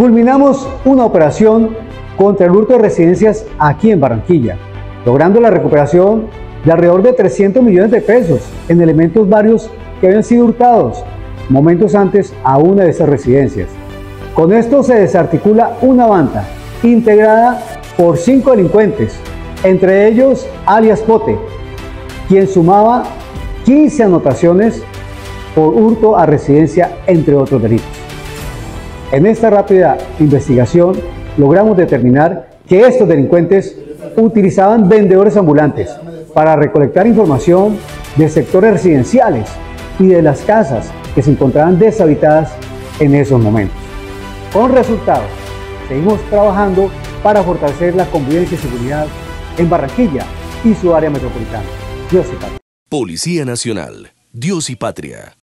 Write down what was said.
Culminamos una operación contra el hurto de residencias aquí en Barranquilla, logrando la recuperación de alrededor de 300 millones de pesos en elementos varios que habían sido hurtados momentos antes a una de esas residencias. Con esto se desarticula una banda integrada por cinco delincuentes, entre ellos alias Pote, quien sumaba 15 anotaciones por hurto a residencia, entre otros delitos. En esta rápida investigación logramos determinar que estos delincuentes utilizaban vendedores ambulantes para recolectar información de sectores residenciales y de las casas que se encontraban deshabitadas en esos momentos. Con resultados, seguimos trabajando para fortalecer la convivencia y seguridad en Barranquilla y su área metropolitana. Dios y patria. Policía Nacional. Dios y patria.